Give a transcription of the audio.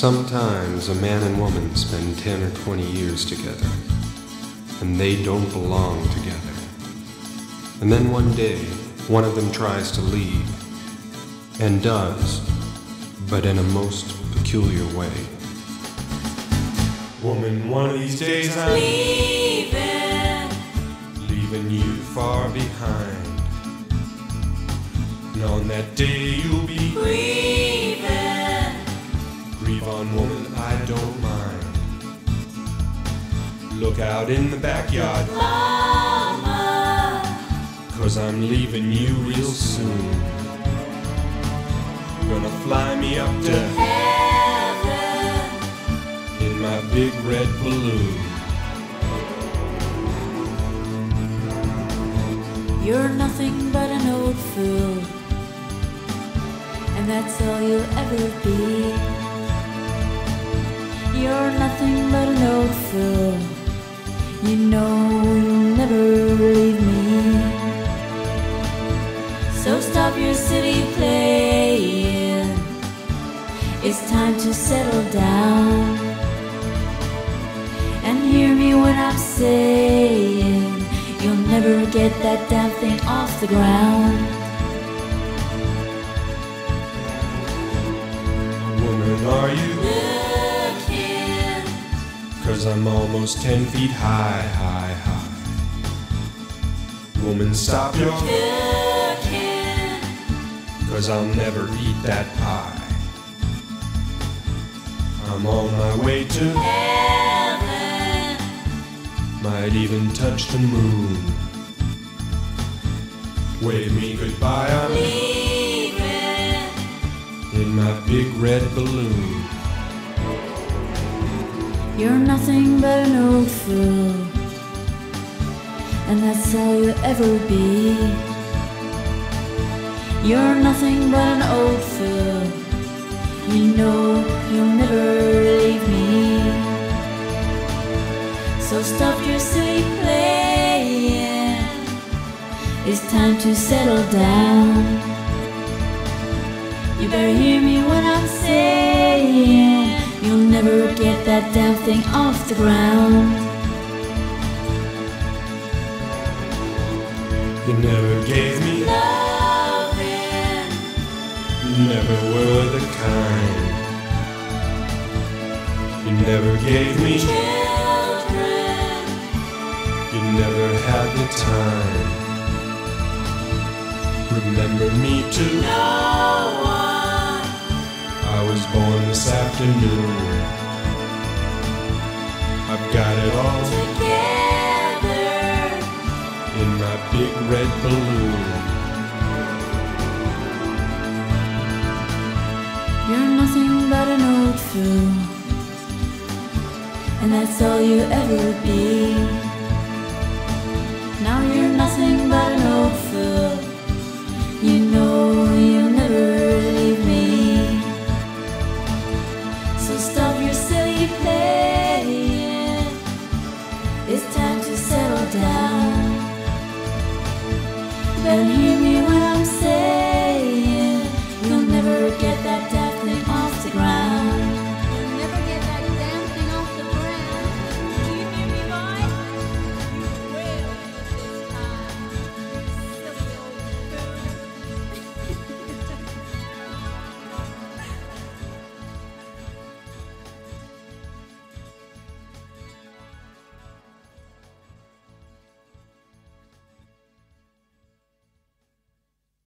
Sometimes a man and woman spend 10 or 20 years together, and they don't belong together. And then one day, one of them tries to leave, and does, but in a most peculiar way. Woman, one of these days I'm Leaving, leaving you far behind. And on that day you'll be grieving, out in the backyard, mama, cause I'm leaving you real soon. Gonna fly me up to heaven, in my big red balloon. you're nothing but an old fool, and that's all you'll ever be. You're nothing but an old fool, you know you'll never leave me. So stop your city playing. It's time to settle down. And hear me when I'm saying you'll never get that damn thing off the ground. Woman, are you? Cause I'm almost ten feet high, high, high. Woman, stop your looking, Cause I'll never eat that pie. I'm on my way to heaven, might even touch the moon. Wave me goodbye, I'm leaving, in my big red balloon. You're nothing but an old fool, and that's all you'll ever be. You're nothing but an old fool. You know you'll never leave me. So stop your silly playing. It's time to settle down. You better hear me when I'm saying you'll never get that damn thing off the ground. You never gave me, Loving, you never were the kind. You never gave me, children, you never had the time. Remember me too. no one. I was born this afternoon. I've got it all Together, in my big red balloon. you're nothing but an old fool, and that's all you'll ever be. and hear me when I'm saying